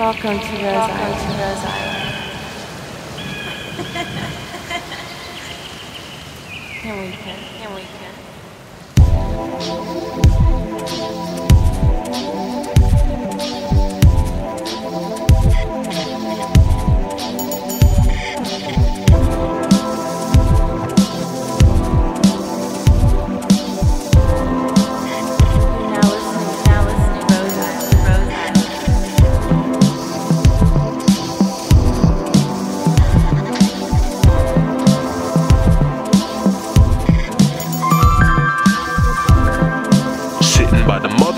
Welcome to Rose Welcome Island. to Rose Island. And we can. And we can.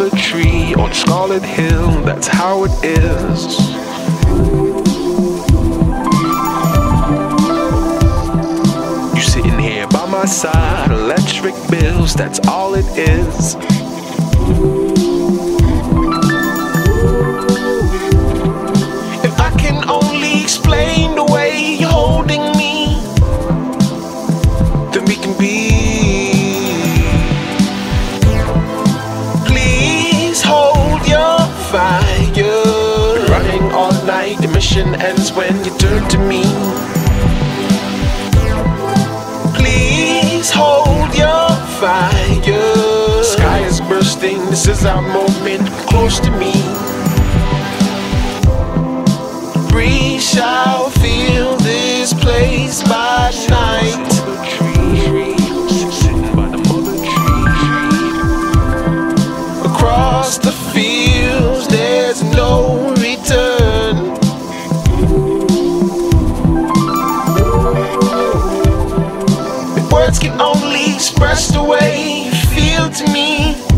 Mother tree on Scarlet Hill, that's how it is. You sitting here by my side, electric bills, that's all it is. If I can only explain the way you're holding me, then we can be. All night, the mission ends when you turn to me. Please hold your fire. Sky is bursting, this is our moment. Close to me. We shall feel this place by night. Across the fields, Words can only express the way you feel to me.